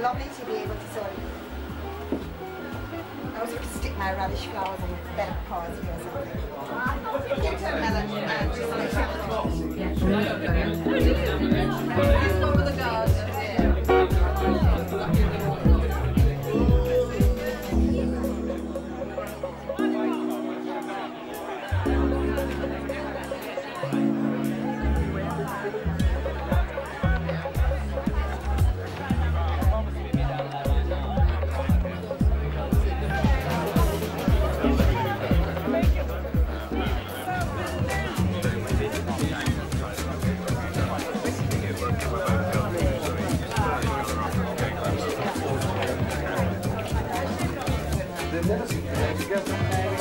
Lovely to be able to sort of. I also could stick my radish flowers on a bed party or something. Get to a melon and just like marvelous.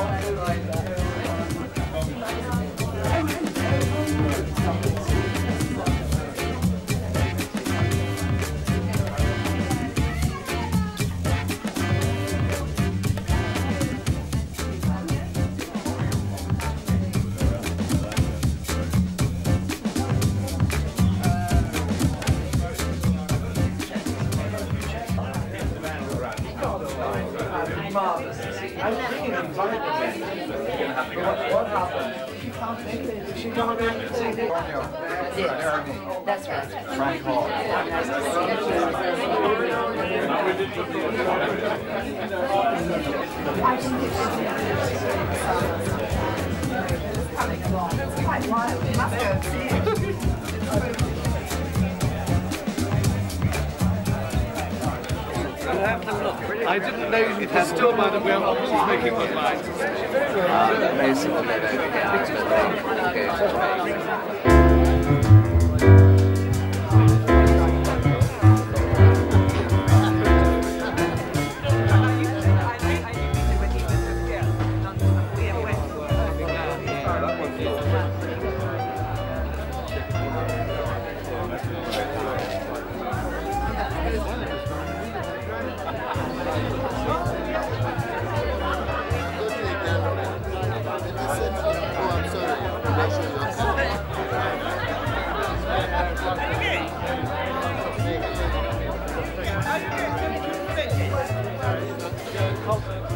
I was bringing them back again. What, what happened? She found anything. She come back and. That's right. Frank Hall. Quite I didn't know you could still mind that we are obviously making one line. help.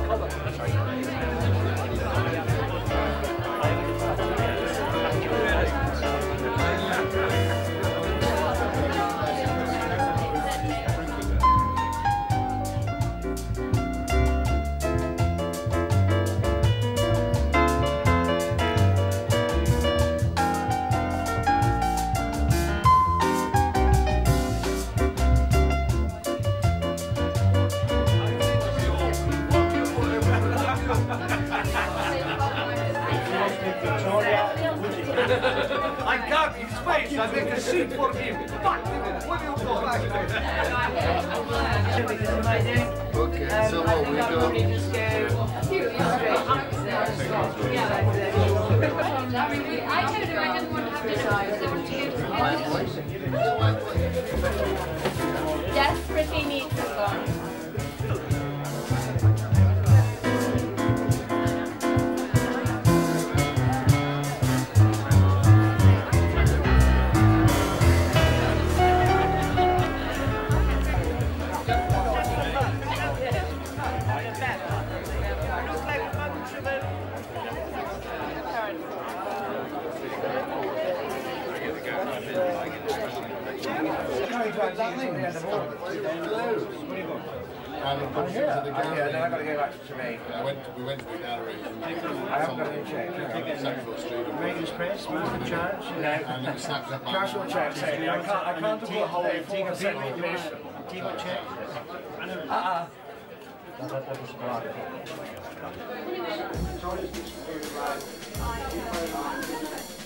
I can't in space. I make a seat for him. Fuck him. What do you want? Okay, so what we do? I mean, And we put it to the Yeah, then I gallery. got to go back to Jamaica. I went, we went to the gallery. I haven't got any check. Central Street. Maintenance press, who's the charge? And No. it was snapped up by. Casual check saying I can't, I can't do a whole full percent commission. Do you got check? Uh-uh.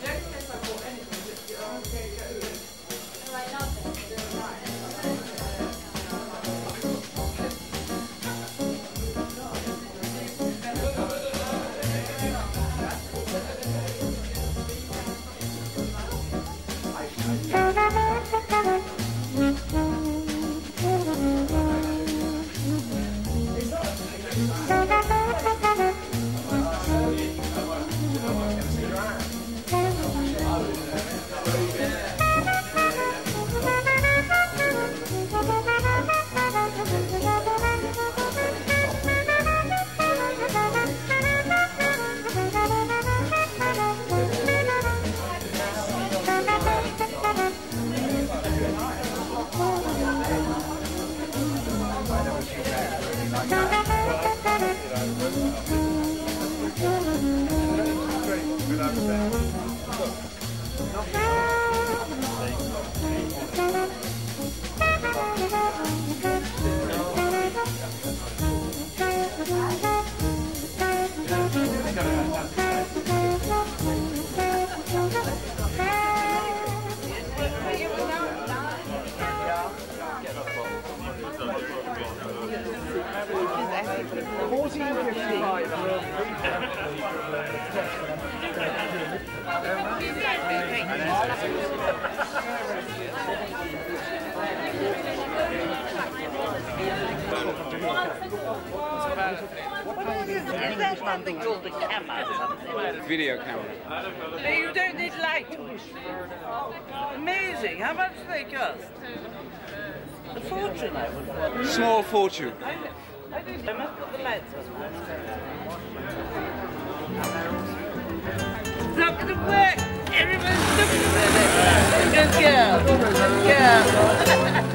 Thank like that. Is that something called a camera? Video camera. But you don't need light. Amazing. How much do they cost? A fortune, I would Small fortune. I must put the lights on. To work. Everyone's looking at it. Good girl. Good girl.